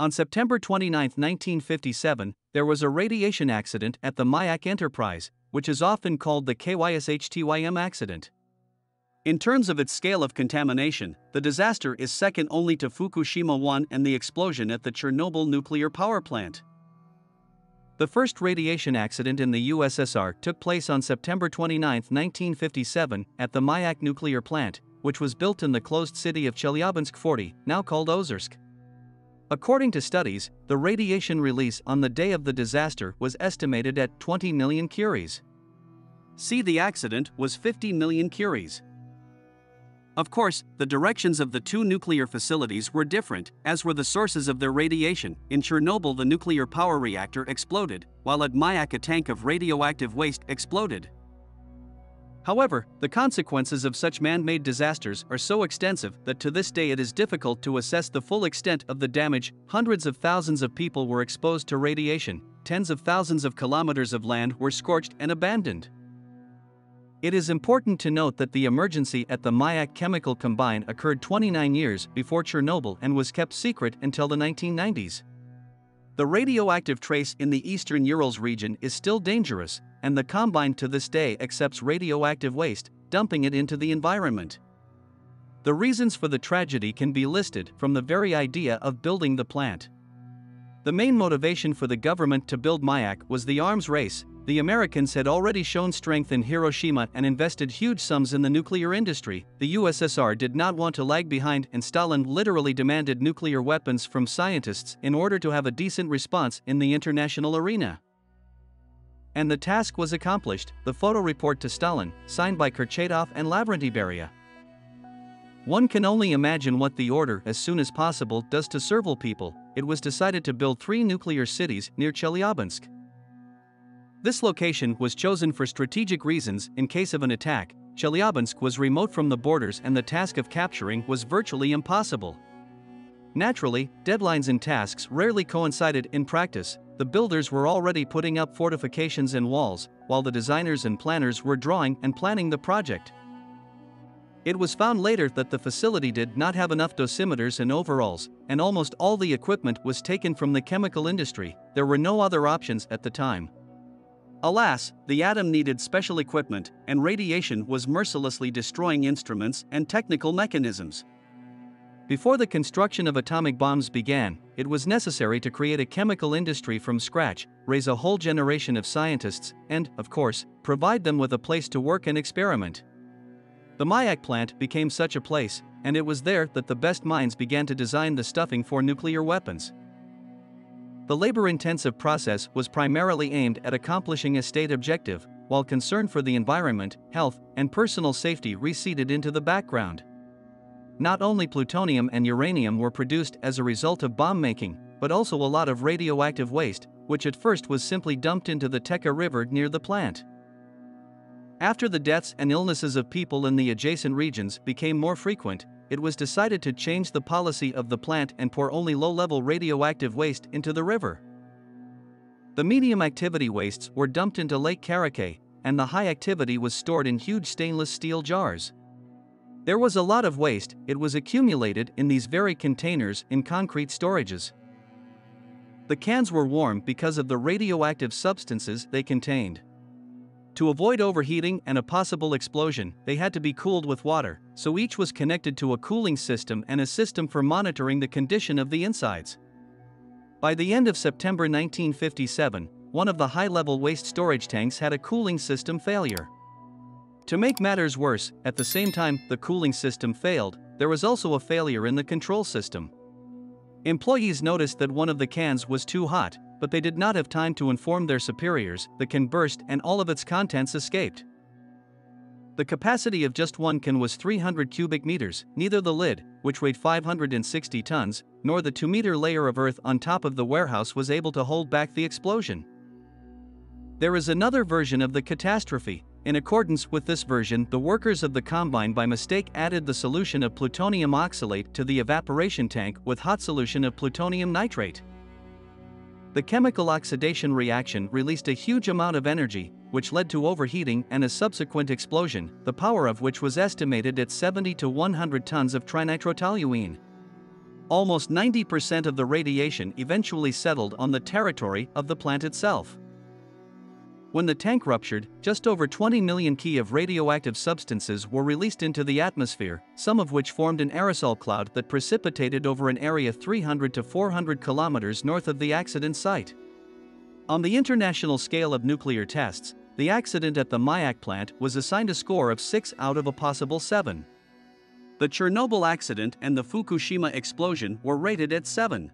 On September 29, 1957, there was a radiation accident at the Mayak Enterprise, which is often called the KYSHTYM accident. In terms of its scale of contamination, the disaster is second only to Fukushima 1 and the explosion at the Chernobyl nuclear power plant. The first radiation accident in the USSR took place on September 29, 1957, at the Mayak nuclear plant, which was built in the closed city of Chelyabinsk 40, now called Ozersk. According to studies, the radiation release on the day of the disaster was estimated at 20 million curies. See the accident was 50 million curies. Of course, the directions of the two nuclear facilities were different, as were the sources of their radiation. In Chernobyl, the nuclear power reactor exploded, while at Mayak, a tank of radioactive waste exploded. However, the consequences of such man made disasters are so extensive that to this day it is difficult to assess the full extent of the damage. Hundreds of thousands of people were exposed to radiation, tens of thousands of kilometers of land were scorched and abandoned. It is important to note that the emergency at the Mayak chemical combine occurred 29 years before Chernobyl and was kept secret until the 1990s. The radioactive trace in the eastern Urals region is still dangerous, and the combine to this day accepts radioactive waste, dumping it into the environment. The reasons for the tragedy can be listed from the very idea of building the plant. The main motivation for the government to build Mayak was the arms race, the Americans had already shown strength in Hiroshima and invested huge sums in the nuclear industry. The USSR did not want to lag behind, and Stalin literally demanded nuclear weapons from scientists in order to have a decent response in the international arena. And the task was accomplished, the photo report to Stalin, signed by Kurchatov and Lavrentiy. One can only imagine what the order as soon as possible does to Servile people. It was decided to build three nuclear cities near Chelyabinsk. This location was chosen for strategic reasons in case of an attack. Chelyabinsk was remote from the borders and the task of capturing was virtually impossible. Naturally, deadlines and tasks rarely coincided in practice. The builders were already putting up fortifications and walls, while the designers and planners were drawing and planning the project. It was found later that the facility did not have enough dosimeters and overalls, and almost all the equipment was taken from the chemical industry. There were no other options at the time. Alas, the atom needed special equipment, and radiation was mercilessly destroying instruments and technical mechanisms. Before the construction of atomic bombs began, it was necessary to create a chemical industry from scratch, raise a whole generation of scientists, and, of course, provide them with a place to work and experiment. The Mayak plant became such a place, and it was there that the best minds began to design the stuffing for nuclear weapons. The labor intensive process was primarily aimed at accomplishing a state objective, while concern for the environment, health, and personal safety receded into the background. Not only plutonium and uranium were produced as a result of bomb making, but also a lot of radioactive waste, which at first was simply dumped into the Techa River near the plant. After the deaths and illnesses of people in the adjacent regions became more frequent, it was decided to change the policy of the plant and pour only low level radioactive waste into the river. The medium activity wastes were dumped into Lake Karachay, and the high activity was stored in huge stainless steel jars. There was a lot of waste, it was accumulated in these very containers in concrete storages. The cans were warm because of the radioactive substances they contained. To avoid overheating and a possible explosion, they had to be cooled with water, so each was connected to a cooling system and a system for monitoring the condition of the insides. By the end of September 1957, one of the high level waste storage tanks had a cooling system failure. To make matters worse, at the same time the cooling system failed, there was also a failure in the control system. Employees noticed that one of the cans was too hot, but they did not have time to inform their superiors, the can burst and all of its contents escaped. The capacity of just one can was 300 cubic meters, neither the lid, which weighed 560 tons, nor the 2 meter layer of earth on top of the warehouse was able to hold back the explosion. There is another version of the catastrophe. In accordance with this version, the workers of the combine by mistake added the solution of plutonium oxalate to the evaporation tank with hot solution of plutonium nitrate. The chemical oxidation reaction released a huge amount of energy, which led to overheating and a subsequent explosion, the power of which was estimated at 70 to 100 tons of trinitrotoluene. almost 90% of the radiation eventually settled on the territory of the plant itself. When the tank ruptured, just over 20 million key of radioactive substances were released into the atmosphere, some of which formed an aerosol cloud that precipitated over an area 300 to 400 kilometers north of the accident site. On the international scale of nuclear tests, the accident at the Mayak plant was assigned a score of 6 out of a possible 7. The Chernobyl accident and the Fukushima explosion were rated at 7.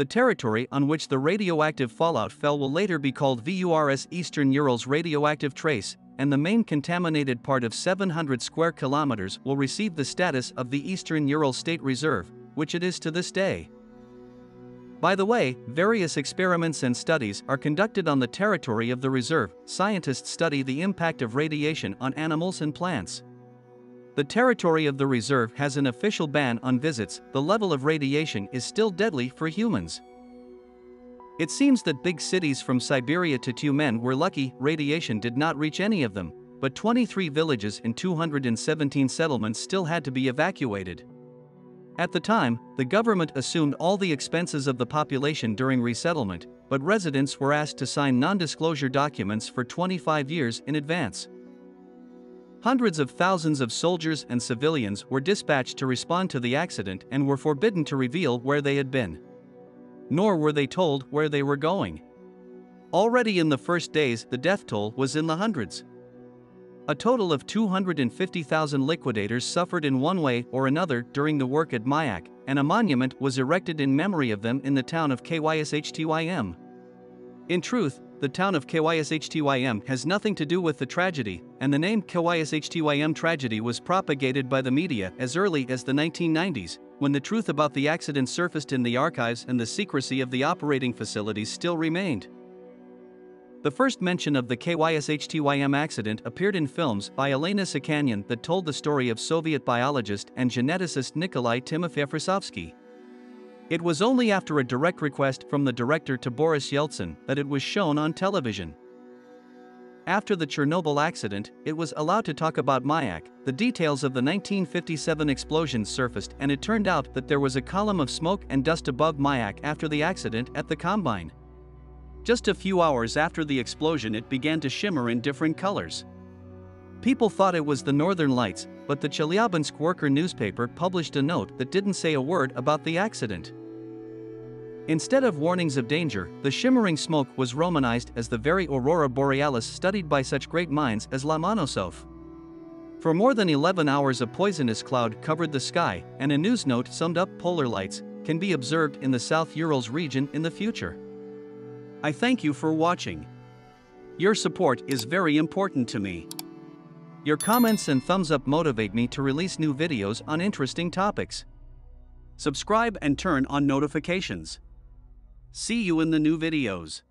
The territory on which the radioactive fallout fell will later be called VURS Eastern Urals radioactive trace, and the main contaminated part of 700 square kilometers will receive the status of the Eastern Ural State Reserve, which it is to this day. By the way, various experiments and studies are conducted on the territory of the reserve. Scientists study the impact of radiation on animals and plants. The territory of the reserve has an official ban on visits, the level of radiation is still deadly for humans. It seems that big cities from Siberia to Tyumen were lucky, radiation did not reach any of them, but 23 villages and 217 settlements still had to be evacuated. At the time, the government assumed all the expenses of the population during resettlement, but residents were asked to sign non disclosure documents for 25 years in advance. Hundreds of thousands of soldiers and civilians were dispatched to respond to the accident and were forbidden to reveal where they had been. Nor were they told where they were going. Already in the first days, the death toll was in the hundreds. A total of 250,000 liquidators suffered in one way or another during the work at Mayak, and a monument was erected in memory of them in the town of KYSHTYM. In truth, the town of KYSHTYM has nothing to do with the tragedy, and the name KYSHTYM tragedy was propagated by the media as early as the 1990s, when the truth about the accident surfaced in the archives and the secrecy of the operating facilities still remained. The first mention of the KYSHTYM accident appeared in films by Elena Saakyan that told the story of Soviet biologist and geneticist Nikolai Timofeev-Resovsky. It was only after a direct request from the director to Boris Yeltsin that it was shown on television. After the Chernobyl accident, it was allowed to talk about Mayak. The details of the 1957 explosion surfaced, and it turned out that there was a column of smoke and dust above Mayak after the accident at the combine. Just a few hours after the explosion, it began to shimmer in different colors. People thought it was the Northern Lights, but the Chelyabinsk Worker newspaper published a note that didn't say a word about the accident. Instead of warnings of danger, the shimmering smoke was romanized as the very aurora borealis studied by such great minds as Lomonosov. For more than 11 hours a poisonous cloud covered the sky, and a news note summed up polar lights can be observed in the South Urals region in the future. I thank you for watching. Your support is very important to me. Your comments and thumbs up motivate me to release new videos on interesting topics. Subscribe and turn on notifications. See you in the new videos.